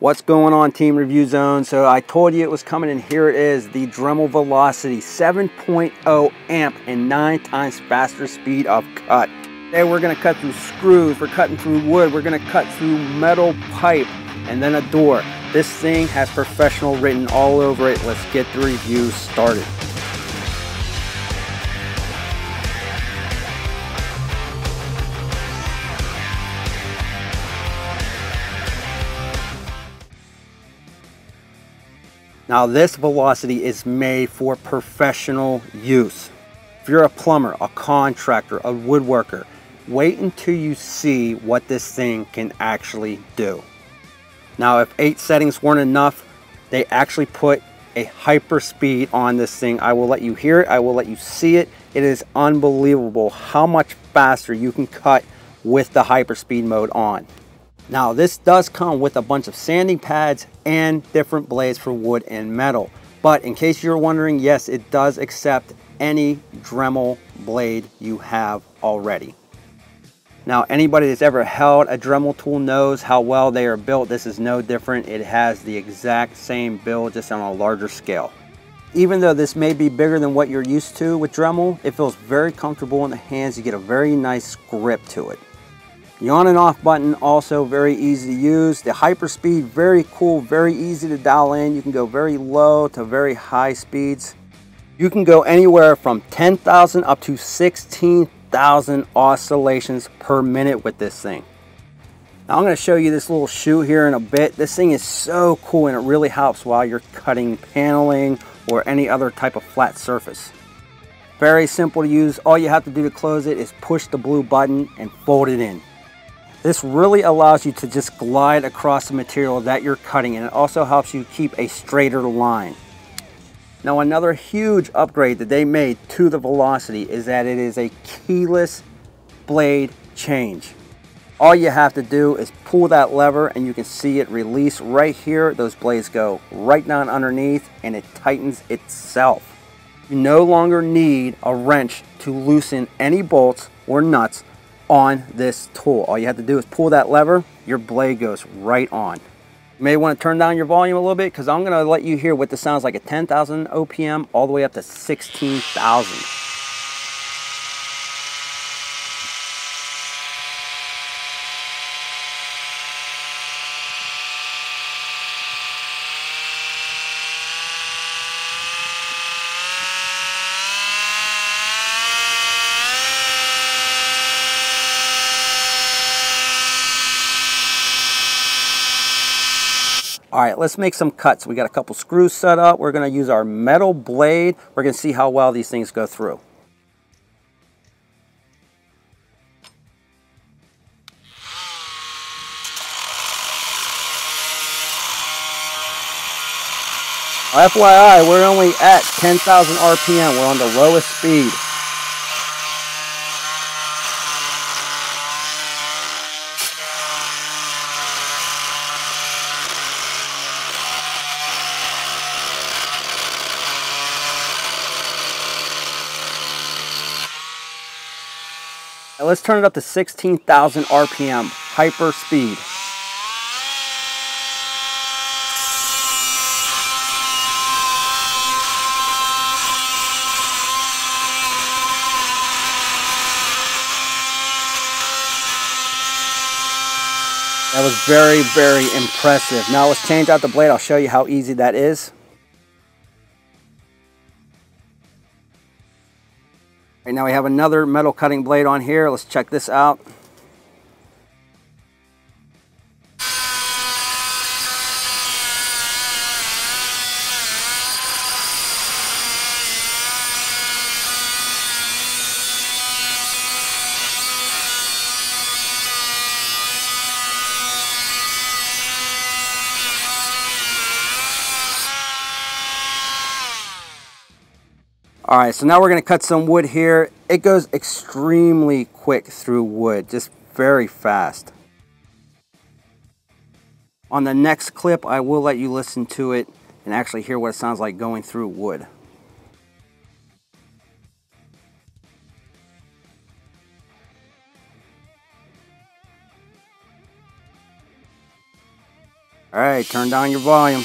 What's going on Team Review Zone? So I told you it was coming and here it is, the Dremel Velocity 7.0 amp and nine times faster speed of cut. Today we're gonna cut through screws, we're cutting through wood, we're gonna cut through metal pipe and then a door. This thing has professional written all over it. Let's get the review started. Now this Velocity is made for professional use. If you're a plumber, a contractor, a woodworker, wait until you see what this thing can actually do. Now if eight settings weren't enough, they actually put a hyper speed on this thing. I will let you hear it, I will let you see it. It is unbelievable how much faster you can cut with the hyper speed mode on. Now this does come with a bunch of sanding pads and different blades for wood and metal. But in case you're wondering, yes, it does accept any Dremel blade you have already. Now anybody that's ever held a Dremel tool knows how well they are built. This is no different. It has the exact same build just on a larger scale. Even though this may be bigger than what you're used to with Dremel, it feels very comfortable in the hands. You get a very nice grip to it. The on and off button also very easy to use. The hyperspeed, very cool, very easy to dial in. You can go very low to very high speeds. You can go anywhere from 10,000 up to 16,000 oscillations per minute with this thing. Now I'm going to show you this little shoe here in a bit. This thing is so cool and it really helps while you're cutting paneling or any other type of flat surface. Very simple to use. All you have to do to close it is push the blue button and fold it in. This really allows you to just glide across the material that you're cutting and it also helps you keep a straighter line. Now another huge upgrade that they made to the Velocity is that it is a keyless blade change. All you have to do is pull that lever and you can see it release right here. Those blades go right down underneath and it tightens itself. You no longer need a wrench to loosen any bolts or nuts on this tool. All you have to do is pull that lever, your blade goes right on. You may want to turn down your volume a little bit because I'm going to let you hear what this sounds like at 10,000 OPM all the way up to 16,000. All right, let's make some cuts. We got a couple screws set up. We're gonna use our metal blade. We're gonna see how well these things go through. FYI, we're only at 10,000 RPM. We're on the lowest speed. Let's turn it up to 16,000 RPM, hyper speed. That was very, very impressive. Now let's change out the blade. I'll show you how easy that is. Now we have another metal cutting blade on here. Let's check this out. All right, so now we're gonna cut some wood here. It goes extremely quick through wood, just very fast. On the next clip, I will let you listen to it and actually hear what it sounds like going through wood. All right, turn down your volume.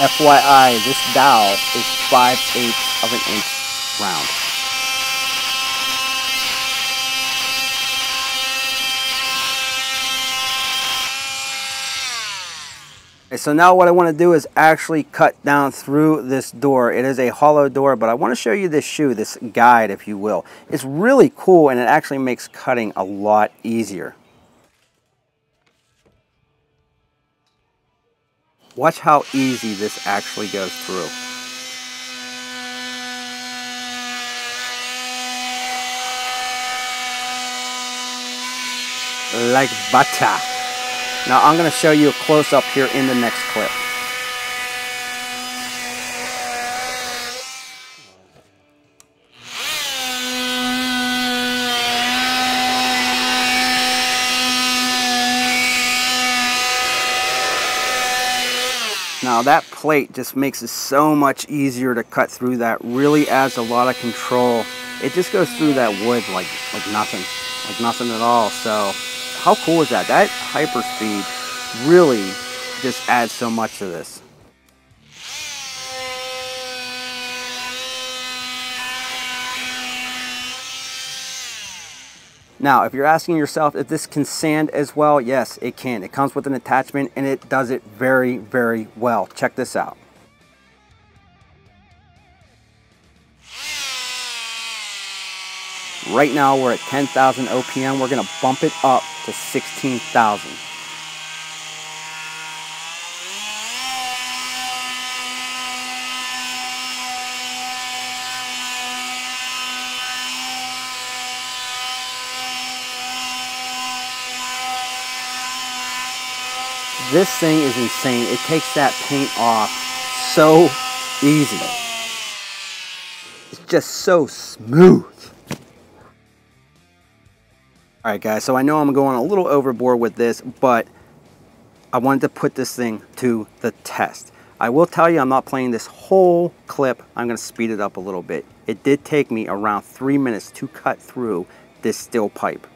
FYI, this dowel is 5 eighths of an inch round. Okay, so now what I want to do is actually cut down through this door. It is a hollow door, but I want to show you this shoe, this guide, if you will. It's really cool, and it actually makes cutting a lot easier. Watch how easy this actually goes through. Like butter. Now I'm going to show you a close-up here in the next clip. Now that plate just makes it so much easier to cut through that. Really adds a lot of control. It just goes through that wood like, like nothing, like nothing at all. So how cool is that? That hyper speed really just adds so much to this. Now, if you're asking yourself if this can sand as well, yes, it can. It comes with an attachment and it does it very, very well. Check this out. Right now we're at 10,000 OPM. We're gonna bump it up to 16,000. This thing is insane. It takes that paint off so easy. It's just so smooth. All right, guys, so I know I'm going a little overboard with this, but I wanted to put this thing to the test. I will tell you I'm not playing this whole clip. I'm going to speed it up a little bit. It did take me around three minutes to cut through this steel pipe.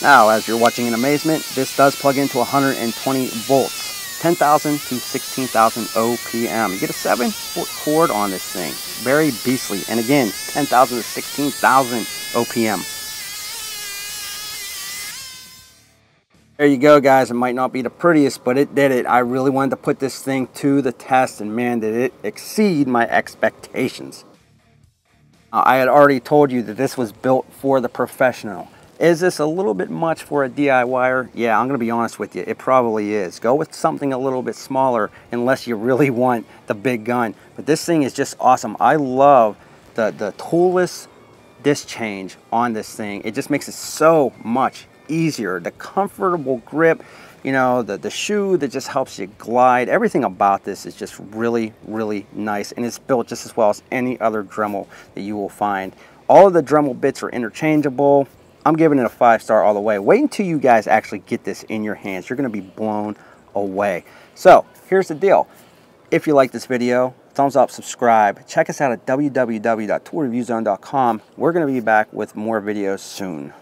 Now, as you're watching in amazement, this does plug into 120 volts. 10,000 to 16,000 OPM. You get a 7 foot cord on this thing. Very beastly. And again, 10,000 to 16,000 OPM. There you go, guys. It might not be the prettiest, but it did it. I really wanted to put this thing to the test, and man, did it exceed my expectations. I had already told you that this was built for the professional. Is this a little bit much for a DIYer? Yeah, I'm gonna be honest with you, it probably is. Go with something a little bit smaller unless you really want the big gun. But this thing is just awesome. I love the, the toolless disc change on this thing. It just makes it so much easier. The comfortable grip, you know, the, the shoe that just helps you glide. Everything about this is just really, really nice. And it's built just as well as any other Dremel that you will find. All of the Dremel bits are interchangeable. I'm giving it a five star all the way. Wait until you guys actually get this in your hands. You're going to be blown away. So here's the deal. If you like this video, thumbs up, subscribe. Check us out at www.toolreviewzone.com. We're going to be back with more videos soon.